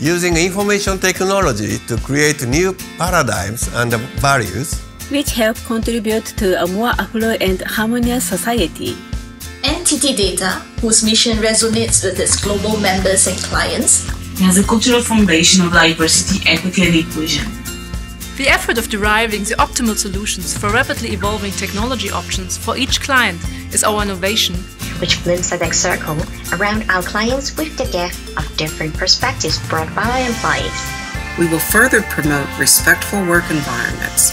using information technology to create new paradigms and values, which help contribute to a more affluent and harmonious society. NTT Data, whose mission resonates with its global members and clients, has a cultural foundation of diversity, equity, and inclusion. The effort of deriving the optimal solutions for rapidly evolving technology options for each client is our innovation, which blends the circle around our clients with the depth of different perspectives brought by our employees. We will further promote respectful work environments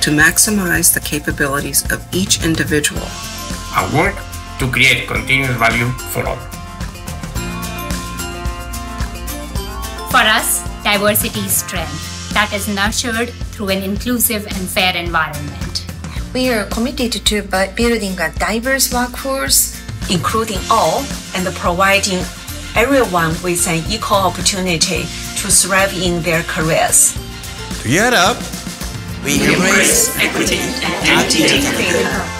to maximize the capabilities of each individual. Our work to create continuous value for all. For us, diversity is strength that is nurtured through an inclusive and fair environment. We are committed to building a diverse workforce, including all, and providing everyone with an equal opportunity to thrive in their careers. to Together, we embrace equity and NTT Data.